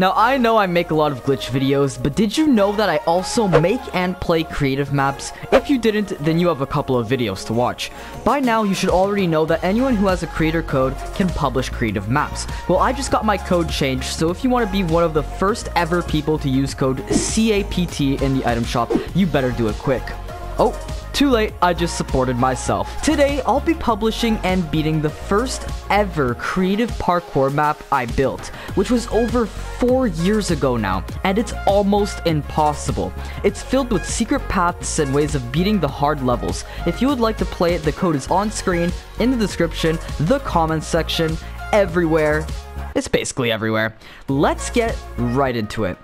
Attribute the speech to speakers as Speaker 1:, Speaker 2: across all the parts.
Speaker 1: Now, I know I make a lot of glitch videos, but did you know that I also make and play creative maps? If you didn't, then you have a couple of videos to watch. By now, you should already know that anyone who has a creator code can publish creative maps. Well, I just got my code changed, so if you want to be one of the first ever people to use code CAPT in the item shop, you better do it quick. Oh, too late, I just supported myself. Today, I'll be publishing and beating the first ever creative parkour map I built, which was over four years ago now, and it's almost impossible. It's filled with secret paths and ways of beating the hard levels. If you would like to play it, the code is on screen, in the description, the comments section, everywhere. It's basically everywhere. Let's get right into it.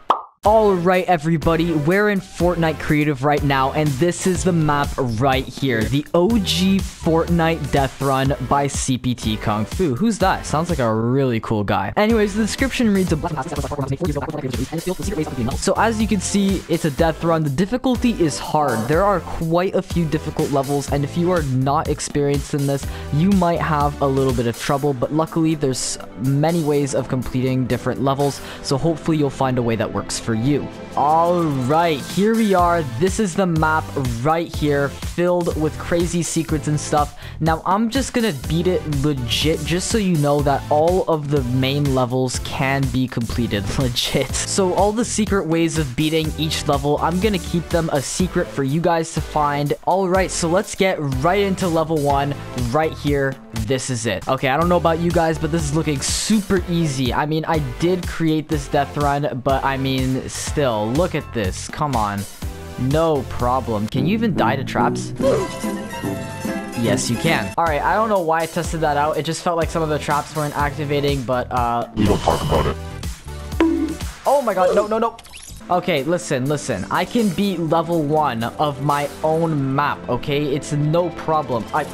Speaker 1: Alright everybody, we're in Fortnite Creative right now, and this is the map right here. The OG Fortnite Death Run by CPT Kung Fu. Who's that? Sounds like a really cool guy. Anyways, the description reads So as you can see, it's a death run. The difficulty is hard. There are quite a few difficult levels, and if you are not experienced in this, you might have a little bit of trouble, but luckily there's many ways of completing different levels, so hopefully you'll find a way that works for you. Alright, here we are. This is the map right here, filled with crazy secrets and stuff. Now, I'm just gonna beat it legit, just so you know that all of the main levels can be completed legit. So all the secret ways of beating each level, I'm gonna keep them a secret for you guys to find. Alright, so let's get right into level one right here. This is it. Okay, I don't know about you guys, but this is looking super easy. I mean, I did create this death run, but I mean, still, look at this. Come on. No problem. Can you even die to traps? Yes, you can. All right, I don't know why I tested that out. It just felt like some of the traps weren't activating, but uh...
Speaker 2: We don't talk about it.
Speaker 1: Oh my god, no, no, no. Okay, listen, listen. I can beat level one of my own map, okay? It's no problem. I...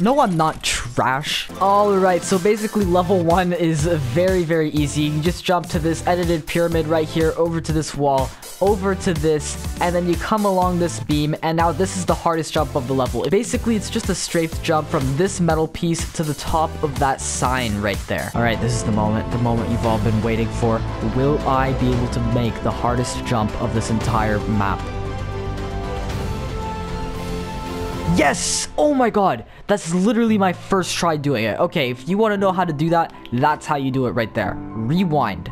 Speaker 1: No, I'm not trash. Alright, so basically level 1 is very, very easy. You just jump to this edited pyramid right here, over to this wall, over to this, and then you come along this beam, and now this is the hardest jump of the level. Basically, it's just a strafe jump from this metal piece to the top of that sign right there. Alright, this is the moment, the moment you've all been waiting for. Will I be able to make the hardest jump of this entire map? Yes! Oh my god! That's literally my first try doing it. Okay, if you want to know how to do that, that's how you do it right there. Rewind.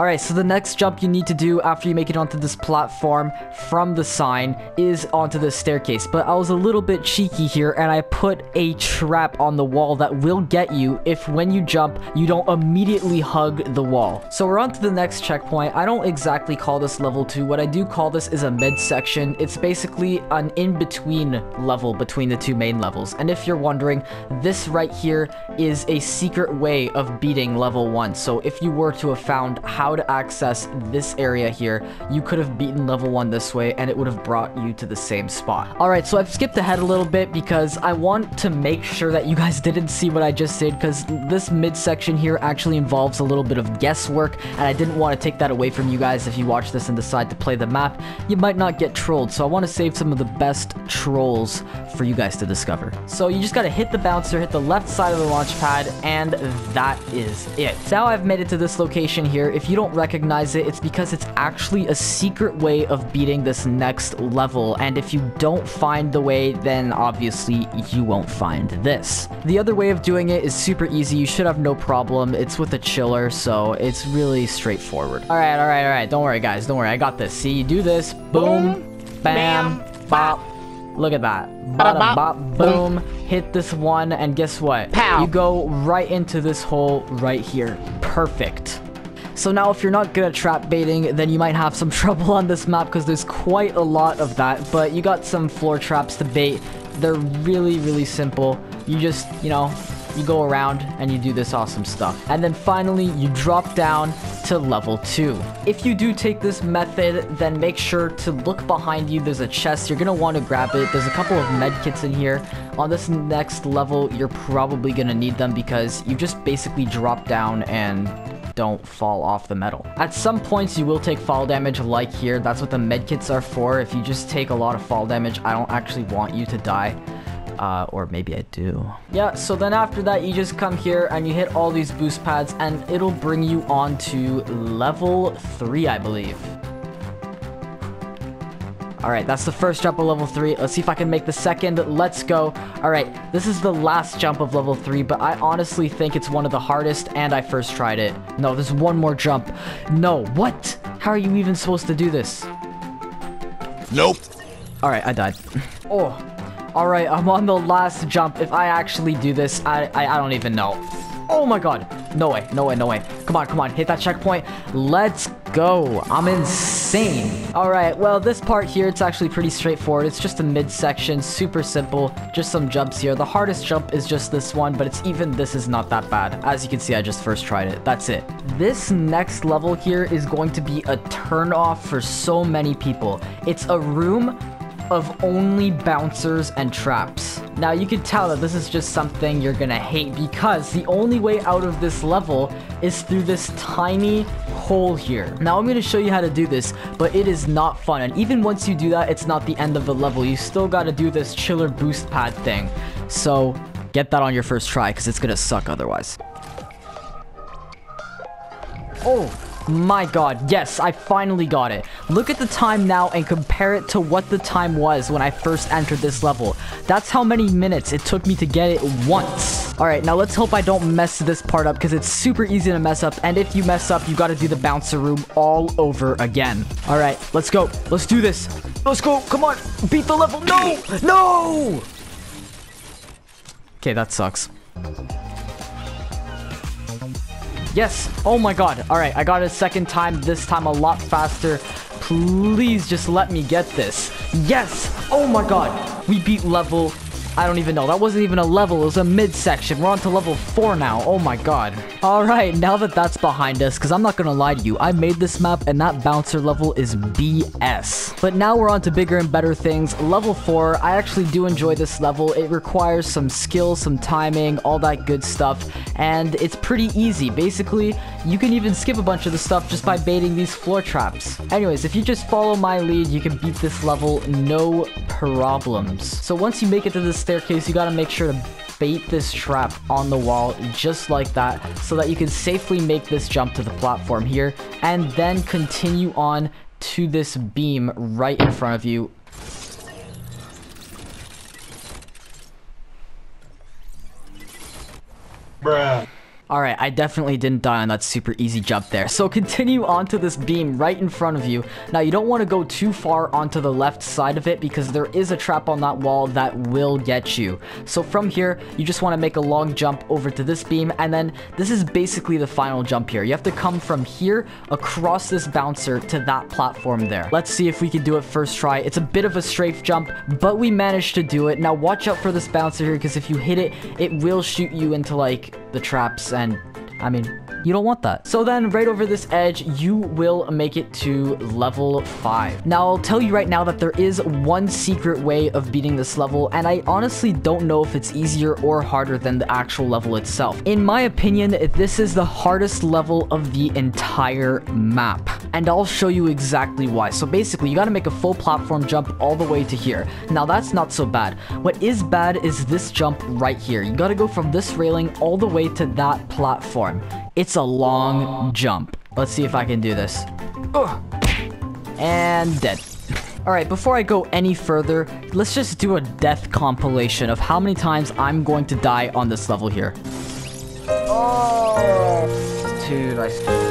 Speaker 1: Alright, so the next jump you need to do after you make it onto this platform from the sign is onto the staircase. But I was a little bit cheeky here and I put a trap on the wall that will get you if when you jump, you don't immediately hug the wall. So we're on to the next checkpoint. I don't exactly call this level 2. What I do call this is a midsection. It's basically an in-between level between the two main levels. And if you're wondering, this right here is a secret way of beating level 1. So if you were to have found how how to access this area here, you could have beaten level 1 this way and it would have brought you to the same spot. Alright, so I've skipped ahead a little bit because I want to make sure that you guys didn't see what I just did because this midsection here actually involves a little bit of guesswork and I didn't want to take that away from you guys if you watch this and decide to play the map. You might not get trolled, so I want to save some of the best trolls for you guys to discover. So you just got to hit the bouncer, hit the left side of the launch pad, and that is it. Now I've made it to this location here. If you don't recognize it, it's because it's actually a secret way of beating this next level. And if you don't find the way, then obviously you won't find this. The other way of doing it is super easy. You should have no problem. It's with a chiller, so it's really straightforward. All right, all right, all right. Don't worry, guys. Don't worry. I got this. See, you do this. Boom, bam, bop. Look at that. Bada bop, boom. Hit this one, and guess what?
Speaker 3: Pow.
Speaker 1: You go right into this hole right here. Perfect. So now if you're not good at trap baiting, then you might have some trouble on this map because there's quite a lot of that. But you got some floor traps to bait. They're really, really simple. You just, you know, you go around and you do this awesome stuff. And then finally, you drop down to level 2. If you do take this method, then make sure to look behind you. There's a chest. You're going to want to grab it. There's a couple of med kits in here. On this next level, you're probably going to need them because you just basically drop down and don't fall off the metal. At some points, you will take fall damage like here. That's what the medkits are for. If you just take a lot of fall damage, I don't actually want you to die. Uh, or maybe I do. Yeah, so then after that, you just come here and you hit all these boost pads and it'll bring you on to level 3, I believe. All right, that's the first jump of level 3. Let's see if I can make the second. Let's go. All right, this is the last jump of level 3, but I honestly think it's one of the hardest, and I first tried it. No, there's one more jump. No, what? How are you even supposed to do this?
Speaker 2: Nope.
Speaker 1: All right, I died. Oh, all right, I'm on the last jump. If I actually do this, I, I, I don't even know. Oh my god. No way, no way, no way. Come on, come on, hit that checkpoint. Let's go. I'm insane. All right, well, this part here, it's actually pretty straightforward. It's just a midsection, super simple, just some jumps here. The hardest jump is just this one, but it's even this is not that bad. As you can see, I just first tried it. That's it. This next level here is going to be a turn off for so many people. It's a room of only bouncers and traps. Now you can tell that this is just something you're gonna hate because the only way out of this level is through this tiny hole here. Now I'm gonna show you how to do this, but it is not fun. And even once you do that, it's not the end of the level. You still gotta do this chiller boost pad thing. So get that on your first try because it's gonna suck otherwise. Oh, my god, yes, I finally got it. Look at the time now and compare it to what the time was when I first entered this level. That's how many minutes it took me to get it once. Alright, now let's hope I don't mess this part up because it's super easy to mess up. And if you mess up, you gotta do the bouncer room all over again. Alright, let's go. Let's do this. Let's go. Come on. Beat the level. No! No! Okay, that sucks. Yes. Oh my god. All right, I got it a second time. This time a lot faster. Please just let me get this. Yes. Oh my god. We beat level I don't even know. That wasn't even a level. It was a midsection. We're on to level 4 now. Oh my god. Alright, now that that's behind us, because I'm not going to lie to you, I made this map and that bouncer level is BS. But now we're on to bigger and better things. Level 4, I actually do enjoy this level. It requires some skill, some timing, all that good stuff. And it's pretty easy. Basically, you can even skip a bunch of the stuff just by baiting these floor traps. Anyways, if you just follow my lead, you can beat this level no problems. So once you make it to this staircase, you gotta make sure to bait this trap on the wall just like that so that you can safely make this jump to the platform here and then continue on to this beam right in front of you
Speaker 2: Bruh.
Speaker 1: Alright, I definitely didn't die on that super easy jump there. So continue onto this beam right in front of you. Now, you don't want to go too far onto the left side of it because there is a trap on that wall that will get you. So from here, you just want to make a long jump over to this beam and then this is basically the final jump here. You have to come from here across this bouncer to that platform there. Let's see if we can do it first try. It's a bit of a strafe jump, but we managed to do it. Now watch out for this bouncer here because if you hit it, it will shoot you into like the traps and I mean, you don't want that. So then right over this edge, you will make it to level 5. Now, I'll tell you right now that there is one secret way of beating this level, and I honestly don't know if it's easier or harder than the actual level itself. In my opinion, this is the hardest level of the entire map, and I'll show you exactly why. So basically, you gotta make a full platform jump all the way to here. Now, that's not so bad. What is bad is this jump right here. You gotta go from this railing all the way to that platform. It's a long jump. Let's see if I can do this. Ugh. And dead. Alright, before I go any further, let's just do a death compilation of how many times I'm going to die on this level here. Oh, dude, I...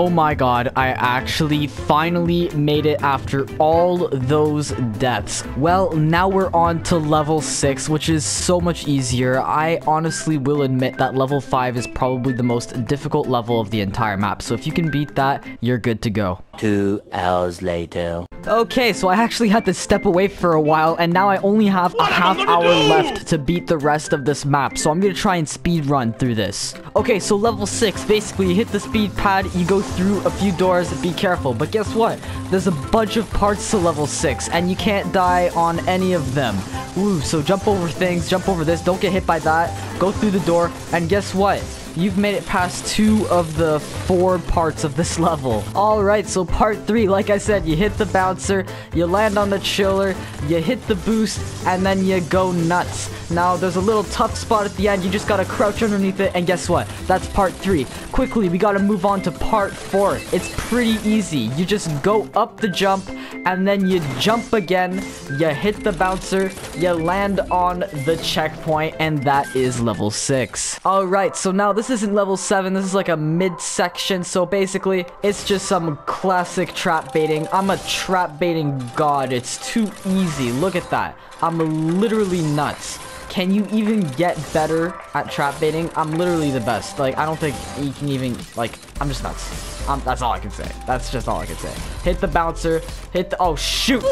Speaker 1: Oh my god, I actually finally made it after all those deaths. Well, now we're on to level 6, which is so much easier. I honestly will admit that level 5 is probably the most difficult level of the entire map, so if you can beat that, you're good to go.
Speaker 3: Two hours later.
Speaker 1: Okay, so I actually had to step away for a while, and now I only have a half hour left to beat the rest of this map. So I'm gonna try and speed run through this. Okay, so level 6, basically you hit the speed pad, you go through a few doors, be careful. But guess what? There's a bunch of parts to level 6, and you can't die on any of them. Ooh, so jump over things, jump over this, don't get hit by that, go through the door, and guess what? You've made it past two of the four parts of this level. Alright, so part three, like I said, you hit the bouncer, you land on the chiller, you hit the boost, and then you go nuts. Now, there's a little tough spot at the end, you just gotta crouch underneath it, and guess what? That's part three. Quickly, we gotta move on to part four. It's pretty easy. You just go up the jump, and then you jump again, you hit the bouncer, you land on the checkpoint, and that is level six. Alright, so now this isn't level 7, this is like a mid-section, so basically, it's just some classic trap baiting. I'm a trap baiting god, it's too easy, look at that. I'm literally nuts. Can you even get better at trap baiting? I'm literally the best. Like, I don't think you can even, like, I'm just nuts. That's all I can say. That's just all I can say. Hit the bouncer, hit the, oh, shoot!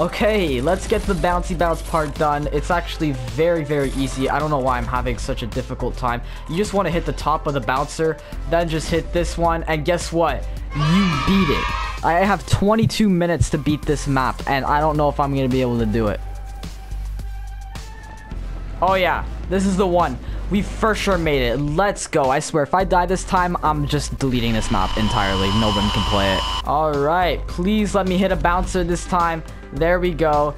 Speaker 1: Okay, let's get the bouncy bounce part done. It's actually very, very easy. I don't know why I'm having such a difficult time. You just want to hit the top of the bouncer, then just hit this one, and guess what? You beat it. I have 22 minutes to beat this map, and I don't know if I'm going to be able to do it. Oh yeah, this is the one. We for sure made it. Let's go. I swear, if I die this time, I'm just deleting this map entirely. No one can play it. All right, please let me hit a bouncer this time. There we go.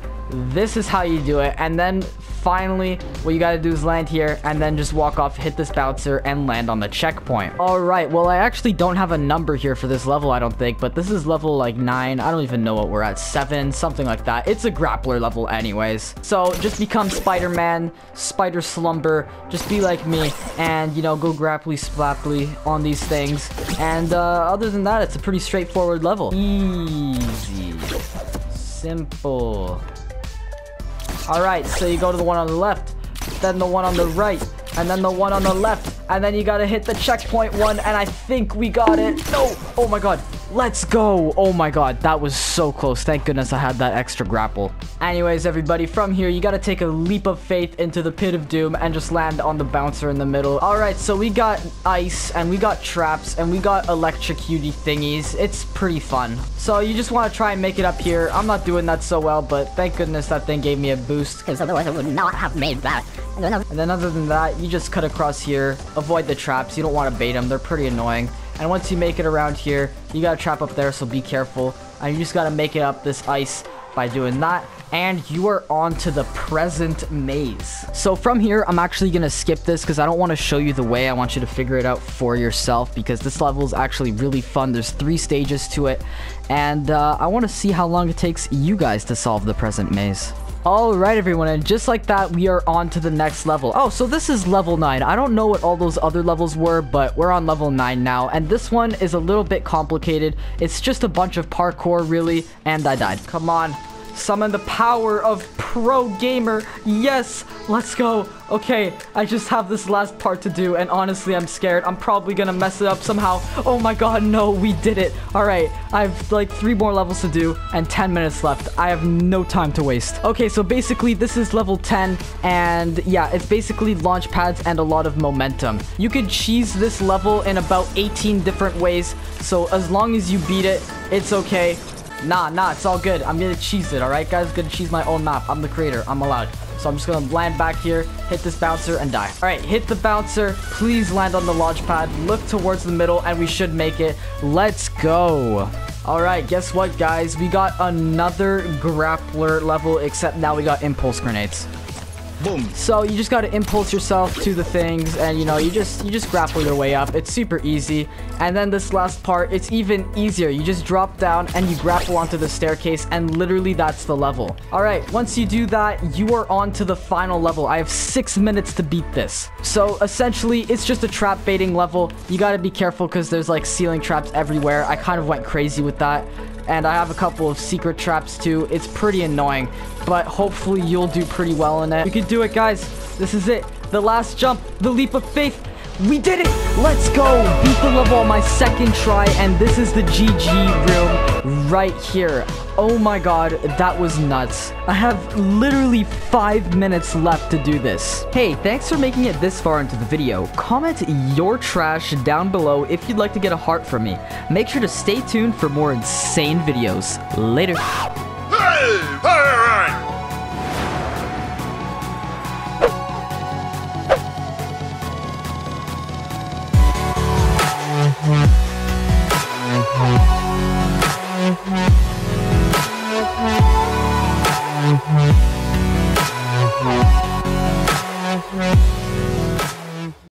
Speaker 1: This is how you do it. And then finally, what you gotta do is land here and then just walk off, hit this bouncer, and land on the checkpoint. All right, well, I actually don't have a number here for this level, I don't think, but this is level like nine. I don't even know what we're at, seven, something like that. It's a grappler level anyways. So just become Spider-Man, Spider Slumber, just be like me and, you know, go grapply splapply on these things. And uh, other than that, it's a pretty straightforward level. Easy. Simple. Alright, so you go to the one on the left, then the one on the right, and then the one on the left, and then you gotta hit the checkpoint one, and I think we got it. No! Oh my god. Let's go! Oh my god, that was so close. Thank goodness I had that extra grapple. Anyways, everybody, from here, you gotta take a leap of faith into the pit of doom and just land on the bouncer in the middle. Alright, so we got ice, and we got traps, and we got electrocutey thingies. It's pretty fun. So you just want to try and make it up here. I'm not doing that so well, but thank goodness that thing gave me a boost.
Speaker 4: Because otherwise I would not have made that. And then
Speaker 1: And then other than that, you just cut across here, avoid the traps. You don't want to bait them. They're pretty annoying. And once you make it around here, you got to trap up there, so be careful. And you just got to make it up this ice by doing that. And you are on to the present maze. So from here, I'm actually to skip this because I don't want to show you the way. I want you to figure it out for yourself because this level is actually really fun. There's three stages to it. And uh, I want to see how long it takes you guys to solve the present maze. Alright everyone, and just like that, we are on to the next level. Oh, so this is level 9. I don't know what all those other levels were, but we're on level 9 now. And this one is a little bit complicated. It's just a bunch of parkour, really, and I died. Come on. Summon the power of pro gamer. Yes, let's go. Okay, I just have this last part to do, and honestly, I'm scared. I'm probably gonna mess it up somehow. Oh my god, no, we did it. All right, I have like three more levels to do and 10 minutes left. I have no time to waste. Okay, so basically, this is level 10, and yeah, it's basically launch pads and a lot of momentum. You could cheese this level in about 18 different ways, so as long as you beat it, it's okay. Nah, nah, it's all good. I'm gonna cheese it, alright, guys? Gonna cheese my own map. I'm the creator. I'm allowed. So I'm just gonna land back here, hit this bouncer, and die. Alright, hit the bouncer. Please land on the launch pad. Look towards the middle, and we should make it. Let's go. Alright, guess what, guys? We got another grappler level, except now we got impulse grenades.
Speaker 2: Boom.
Speaker 1: So you just got to impulse yourself to the things and you know, you just you just grapple your way up. It's super easy. And then this last part, it's even easier. You just drop down and you grapple onto the staircase and literally that's the level. All right, once you do that, you are on to the final level. I have 6 minutes to beat this. So essentially, it's just a trap baiting level. You got to be careful cuz there's like ceiling traps everywhere. I kind of went crazy with that. And I have a couple of secret traps too. It's pretty annoying, but hopefully you'll do pretty well in it. You can do it, guys. This is it. The last jump, the leap of faith. We did it! Let's go! Beat the level on my second try, and this is the GG room right here. Oh my god, that was nuts. I have literally five minutes left to do this. Hey, thanks for making it this far into the video. Comment your trash down below if you'd like to get a heart from me. Make sure to stay tuned for more insane videos. Later.